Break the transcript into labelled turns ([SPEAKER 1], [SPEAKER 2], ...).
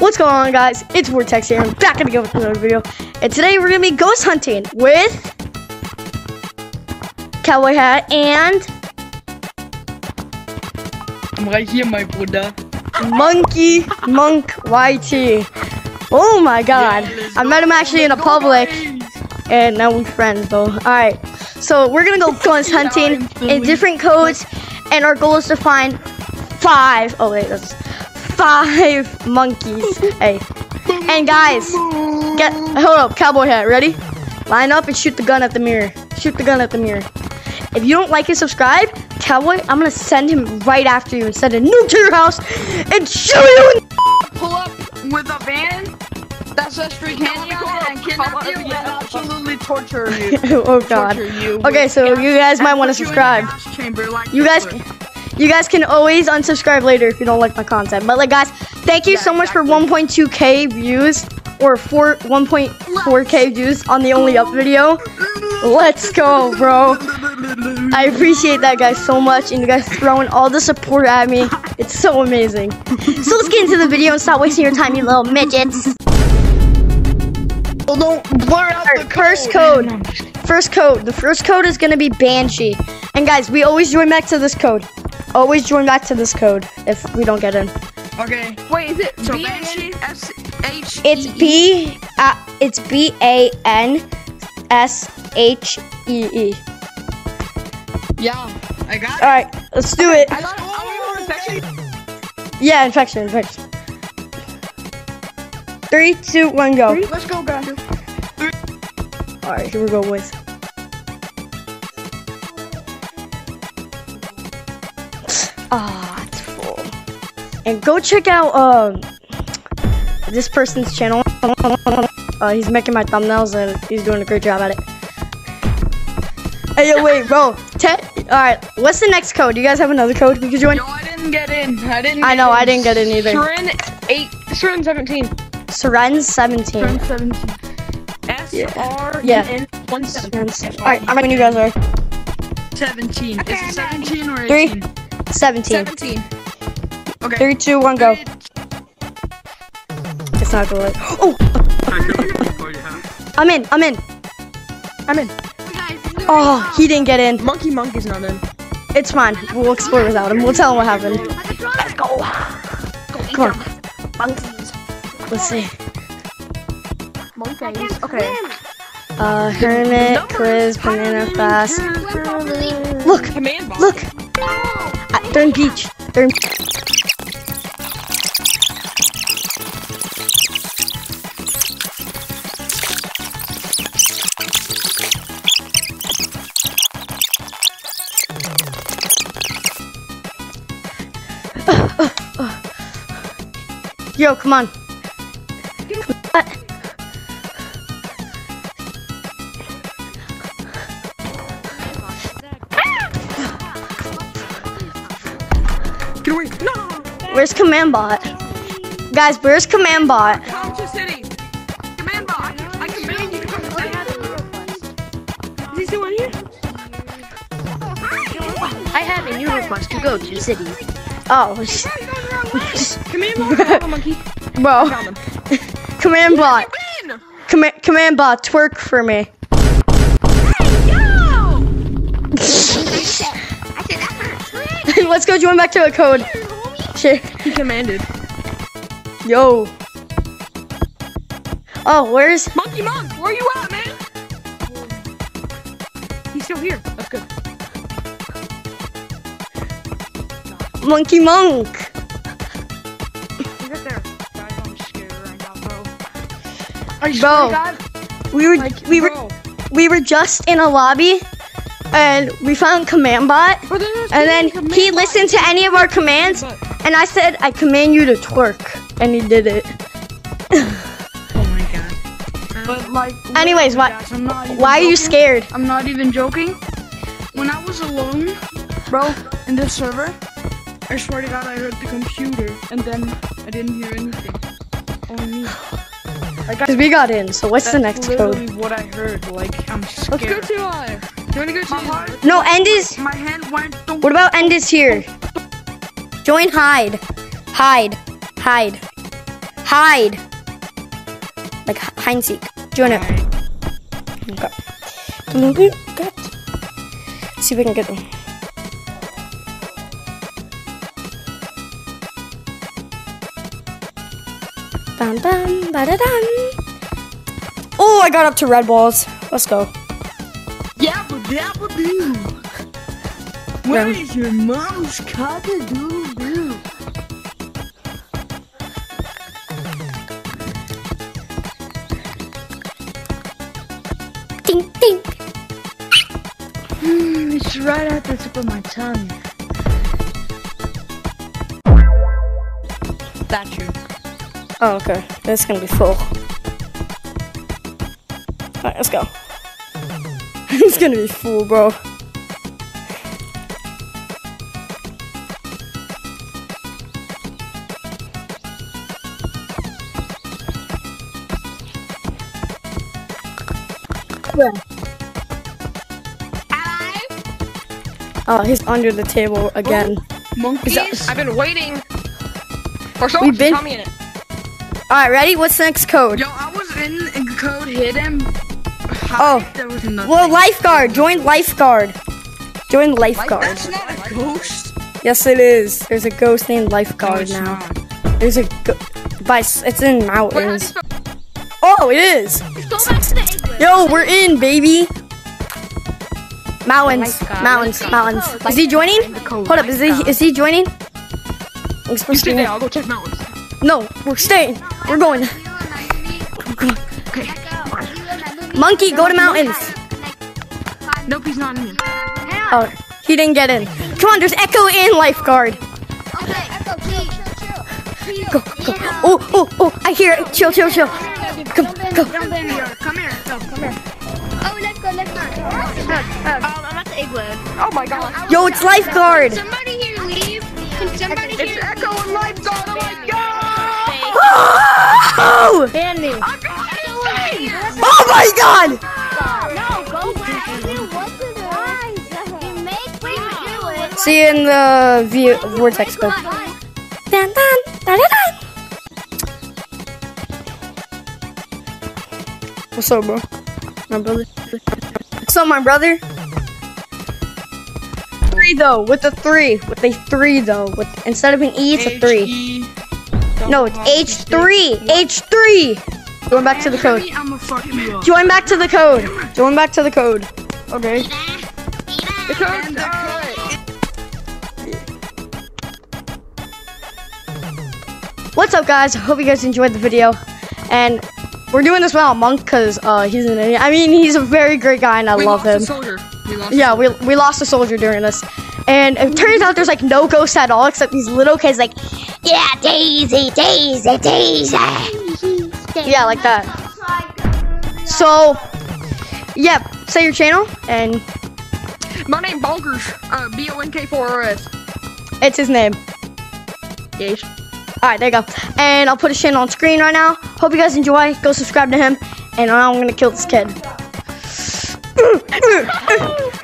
[SPEAKER 1] What's going on guys? It's Vortex here. I'm back again with another video. And today we're gonna be ghost hunting with Cowboy Hat and
[SPEAKER 2] I'm right here, my Bruder.
[SPEAKER 1] Monkey Monk YT. Oh my god. I met him actually in a public and now we're friends though. Alright. So we're gonna go ghost hunting in different codes and our goal is to find five oh wait that's five monkeys. Hey. And guys, get hold up, cowboy hat, ready? Line up and shoot the gun at the mirror. Shoot the gun at the mirror. If you don't like and subscribe, cowboy, I'm gonna send him right after you and send a nuke to your house and shoot you in
[SPEAKER 2] Pull up with a van that says free candy on and kidnap you and absolutely torture you.
[SPEAKER 1] Oh god.
[SPEAKER 2] Torture you.
[SPEAKER 1] Okay, so you guys might want to
[SPEAKER 2] put you
[SPEAKER 1] subscribe.
[SPEAKER 2] chamber like
[SPEAKER 1] You guys
[SPEAKER 2] Hitler.
[SPEAKER 1] You guys can always unsubscribe later if you don't like my content. But like guys, thank you
[SPEAKER 2] Yeah,
[SPEAKER 1] so much for 1.2k views or 4 1.4k views on the only up video. Let's go, bro. I appreciate that guys so much and you guys throwing all the support at me. It's so amazing. So let's get into the video and stop wasting your time, you little midgets.
[SPEAKER 2] Well, don't blur out the
[SPEAKER 1] Alright, first code. First code. The first code is gonna be Banshee. And guys, we always join back to this code. Always join back to this code if we don't get in.
[SPEAKER 2] Okay.
[SPEAKER 3] Wait, is it
[SPEAKER 2] So
[SPEAKER 3] B
[SPEAKER 2] Banshee,
[SPEAKER 1] It's B. Uh, it's B A N S H E E.
[SPEAKER 2] Yeah, I got it.
[SPEAKER 1] All right, let's do it.
[SPEAKER 3] I got it. I got infection.
[SPEAKER 1] Yeah, infection, infection. Three, two, one, go.
[SPEAKER 2] Let's go, guys.
[SPEAKER 1] All right, here we go, boys. Ah, it's full. And go check out um this person's channel. Uh, he's making my thumbnails and he's doing a great job at it. Hey, yo, wait, bro. Te- All right, what's the next code? Do you guys have another code we could join?
[SPEAKER 2] Yo, I didn't get in. I didn't.
[SPEAKER 1] I know,
[SPEAKER 2] in.
[SPEAKER 1] I didn't get in either.
[SPEAKER 3] Seren eight. Seren seventeen.
[SPEAKER 1] Seren 17.
[SPEAKER 3] Seren seventeen. S R
[SPEAKER 1] Yeah.
[SPEAKER 3] N one seven.
[SPEAKER 1] All right, how many you guys are?
[SPEAKER 2] 17. Is it 17 or
[SPEAKER 1] Three.
[SPEAKER 2] 18?
[SPEAKER 1] 17.
[SPEAKER 3] Seventeen.
[SPEAKER 2] Okay.
[SPEAKER 1] Three, two, one, go. It's not going. Oh, I'm in. I'm in. I'm in. Oh, he didn't get in.
[SPEAKER 3] Monkey Monkey's not in.
[SPEAKER 1] It's fine. We'll explore without him. We'll tell him what happened.
[SPEAKER 3] Let's go.
[SPEAKER 1] Come on.
[SPEAKER 3] Monkeys.
[SPEAKER 1] Let's see.
[SPEAKER 3] Monkeys. Okay.
[SPEAKER 1] Uh, Hermit, Chris, Banana Fast. Look,
[SPEAKER 3] Command Bot.
[SPEAKER 1] look. In beach. They're. Yo, come on. Where's Command Bot? Guys, where's Command Bot?
[SPEAKER 2] City. Command bot. I command you to come city.
[SPEAKER 3] Is he still in here?
[SPEAKER 4] I have a new request to go to city.
[SPEAKER 1] Oh,
[SPEAKER 3] Command Bot. monkey.
[SPEAKER 1] bro. Command Bot. Command, command Bot, twerk for me. Let's go join back to a code. Shit.
[SPEAKER 3] He commanded.
[SPEAKER 1] Yo. Oh, where's
[SPEAKER 3] Monkey Monk, where you at, man? He's still here. That's good.
[SPEAKER 1] Monkey Monk?
[SPEAKER 3] He's right there.
[SPEAKER 2] Guys, I'm scared right now, bro.
[SPEAKER 3] I
[SPEAKER 1] Bro.
[SPEAKER 3] God,
[SPEAKER 1] We were
[SPEAKER 3] like,
[SPEAKER 1] we were we were just in a lobby and we found Command Bot and then he listened to any of our commands and I said I command you to twerk and he did it.
[SPEAKER 2] Oh my god. But like.
[SPEAKER 1] Anyways, why-
[SPEAKER 2] guys, I'm not even
[SPEAKER 1] Why are you scared?
[SPEAKER 2] I'm not even joking. When I was alone, bro, in this server, I swear to God, I heard the computer, and then I didn't hear anything. Only me. Like,
[SPEAKER 1] Cause we got in. So what's the
[SPEAKER 2] that's
[SPEAKER 1] next code?
[SPEAKER 2] literally what I heard. Like, I'm
[SPEAKER 3] Let's go
[SPEAKER 2] scared.
[SPEAKER 3] to uh. You wanna go to?
[SPEAKER 2] My heart,
[SPEAKER 1] No, end is.
[SPEAKER 2] my hand went.
[SPEAKER 1] What about end is here? Join hide. Hide. Hide. hide. Like hide and seek. Join it. Okay. Let's see if we can get them. Bam bam ba da dum. Oh, I got up to red balls. Let's go.
[SPEAKER 2] Yabba dabba doo. Where is your mom's cock a doo doo?
[SPEAKER 1] Ding ding.
[SPEAKER 2] Mm, it's right at the tip of my tongue. That's you.
[SPEAKER 1] Oh, okay. This is gonna be full. Alright, let's go. it's gonna be full, bro. Oh, he's under the table again.
[SPEAKER 2] Monkeys.
[SPEAKER 3] I've been waiting for so
[SPEAKER 1] We've
[SPEAKER 3] long to
[SPEAKER 1] been-
[SPEAKER 3] in.
[SPEAKER 1] Alright, ready? What's the next code?
[SPEAKER 2] Yo, I was in and code hidden.
[SPEAKER 1] Oh.
[SPEAKER 2] There was nothing.
[SPEAKER 1] Well, lifeguard. Join lifeguard. Join lifeguard.
[SPEAKER 2] That's not a ghost.
[SPEAKER 1] Yes, it is. There's a ghost named lifeguard
[SPEAKER 2] it's
[SPEAKER 1] now.
[SPEAKER 2] not.
[SPEAKER 1] There's a go- by it's in
[SPEAKER 3] Wait, how do you
[SPEAKER 1] mountains.
[SPEAKER 3] spell-
[SPEAKER 1] Oh, it is.
[SPEAKER 4] Go back to the igloo.
[SPEAKER 1] Yo, we're in, baby. Mountains, oh
[SPEAKER 3] Lifeguard,
[SPEAKER 1] mountains,
[SPEAKER 4] oh,
[SPEAKER 1] mountains. Is he joining? Hold up, is he is he joining? We're
[SPEAKER 3] You
[SPEAKER 1] supposed
[SPEAKER 3] stay
[SPEAKER 1] to.
[SPEAKER 3] there. I'll go check mountains.
[SPEAKER 1] No, we're staying. We're going. Okay. Monkey, go to mountains.
[SPEAKER 2] Nope, he's not in here.
[SPEAKER 1] Oh, he didn't get in. Come on, there's Echo and lifeguard. Okay, Echo, chill, chill, chill. Go, go. Oh, oh, oh! I hear it. Chill, chill, chill. Come, go.
[SPEAKER 2] Jump in here. Come here. Go, come here.
[SPEAKER 4] Oh, let's go, let's go. Um, I'm at the igloo.
[SPEAKER 3] Oh my god.
[SPEAKER 1] Yo, it's lifeguard.
[SPEAKER 4] Somebody here leave. Can somebody
[SPEAKER 3] It's
[SPEAKER 4] here
[SPEAKER 3] Echo and Lifeguard. Oh my god.
[SPEAKER 1] Oh!
[SPEAKER 4] Hand me.
[SPEAKER 1] Oh my God!
[SPEAKER 4] No, go back. You make me do it.
[SPEAKER 1] See you in the view vortex go. Dun, dun, dun, dun, dun. What's up, bro? My brother. What's up, my brother? Three though, with the three, with a three though, with instead of an E, it's a three.
[SPEAKER 2] H-E.
[SPEAKER 1] No, it's H three. H three. Going back to the code.
[SPEAKER 2] I'ma fuck you up.
[SPEAKER 1] Join back to the code. Join back to the code. Okay.
[SPEAKER 3] The code's
[SPEAKER 1] What's up, guys? Hope you guys enjoyed the video. And we're doing this without Monk because uh, he's an idiot. I mean, he's a very great guy and I
[SPEAKER 3] we
[SPEAKER 1] love him.
[SPEAKER 3] We.
[SPEAKER 1] Yeah, we, we lost a soldier during this. And it turns out there's like no ghosts at all except these little kids like, yeah, Daisy, Daisy, Daisy. Yeah, like that. So, yeah, say your channel and
[SPEAKER 3] My name Bonkers. Uh, B O N K 4 R S.
[SPEAKER 1] it's his name.
[SPEAKER 3] Yes.
[SPEAKER 1] Alright, there you go. And I'll put his channel on screen right now. Hope you guys enjoy. Go subscribe to him. And I'm gonna kill this kid.